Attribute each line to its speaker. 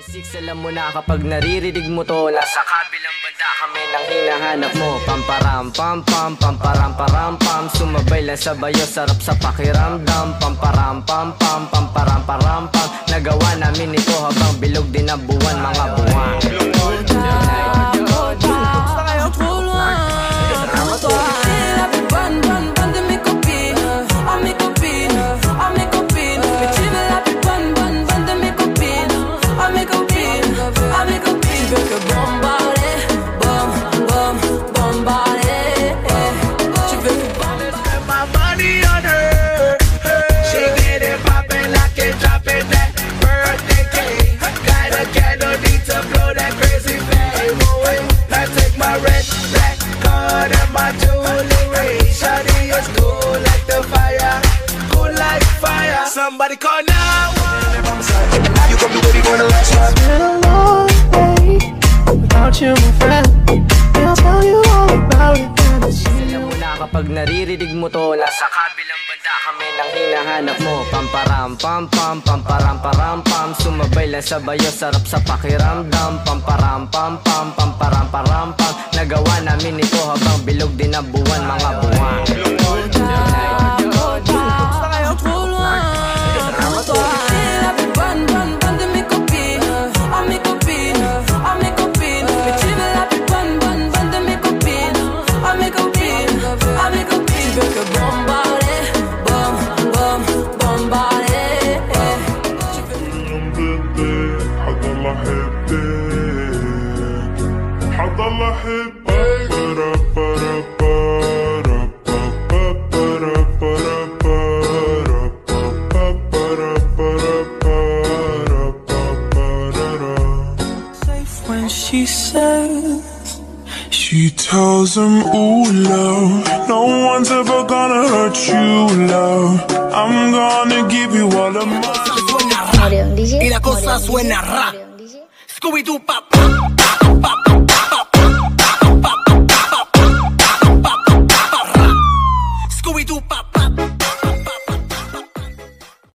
Speaker 1: Six, alam mo na kapag naririnig mo to Nasa kabilang banda kami nang hinahanap mo. Pamparam pam pam pamparam param pam. Sumabay lang sa bayo sarap sa pakiramdam. Pamparam pam pam pamparam param pam. Nagawa namin ito habang bilog din ang buwan mga buwan
Speaker 2: Somebody call now. You gon' be ready for the last one.
Speaker 3: been a long day without you, my friend. And I'll tell you all about it when it's
Speaker 1: Alam mo na kapag naririnig mo to Nasa kabilang banda kami nang hinahanap mo. Pamparam pam pam pamparam param pam. Sumabay lang sa bayo sarap sa pakiramdam. Pamparam pam pam pamparam param pam. Nagawa namin ito habang bilog din ang buwan mga buwan.
Speaker 4: Trop
Speaker 5: برا برا برا
Speaker 3: safe when she says she tells him, Ooh, love, no one's ever gonna hurt you, love. I'm gonna give you all of my.
Speaker 6: Murió un DJ.
Speaker 7: Y la cosa
Speaker 6: murió un
Speaker 7: suena
Speaker 6: DJ,
Speaker 7: Scooby-Doo, pop, pop.